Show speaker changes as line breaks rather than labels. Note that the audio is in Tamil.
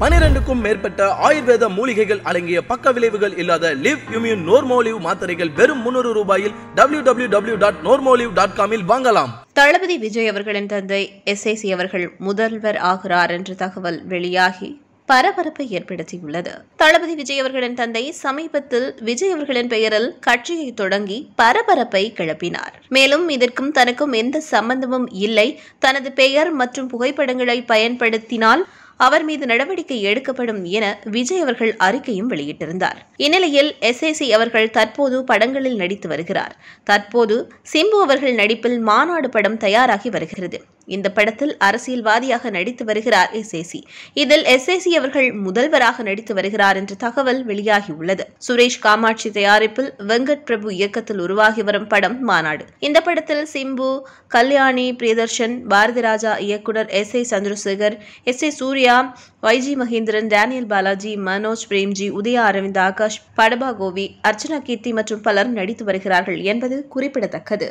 பனிரெண்டுக்கும் மேற்பட்ட ஆயுர்வேத மூலிகைகள் அடங்கிய பக்க விளைவுகள் இல்லாத லிவ் இம்யூன் நோர்மோலிவ் மாத்திரைகள் வெறும் முன்னூறு ரூபாயில் W W W dot normoliv dot காமில் வாங்கலாம்.
தளபதி விஜய் அவர்களின் தந்தை எஸ்ஐசி அவர்கள் முதல்வர் ஆகிறார் என்ற தகவல் வெளியாகி பரபரப்பை ஏற்படுத்தியுள்ளது. தளபதி விஜய் அவர்களின் தந்தை சமீபத்தில் விஜய் அவர்களின் பெயரில் கட்சியை தொடங்கி பரபரப்பை கிளப்பினார். மேலும் இதற்கும் தனக்கும் எந்த சம்பந்தமும் இல்லை. தனது பெயர் மற்றும் புகைப்படங்களை பயன்படுத்தினால் அவர் மீது நடவடிக்கை எடுக்கப்படும் என விஜய் அவர்கள் அறிக்கையும் வெளியிட்டிருந்தார். இந்நிலையில் எஸ்ஏசி அவர்கள் தற்போது படங்களில் நடித்து வருகிறார். தற்போது சிம்பு அவர்கள் நடிப்பில் மாநாடு படம் தயாராகி வருகிறது. இந்த படத்தில் அரசியல்வாதியாக நடித்து வருகிறார் எஸ்ஏசி இதில் எஸ்ஏசி அவர்கள் முதல்வராக நடித்து வருகிறார் என்ற தகவல் வெளியாகியுள்ளது. சுரேஷ் காமாட்சி தயாரிப்பில் வெங்கட் பிரபு இயக்கத்தில் உருவாகி வரும் படம் மாநாடு. இந்த படத்தில் சிம்பு கல்யாணி பிரியதர்ஷன் பாரதி ராஜா இயக்குனர் S A Chandrasekhar S A Suriya Y G Mahendran Daniel Balaji Manoj Premji Udhaya Aravind Akash படபா கோவி அர்ச்சனா கீர்த்தி மற்றும் பலர் நடித்து வருகிறார்கள் என்பது குறிப்பிடத்தக்கது.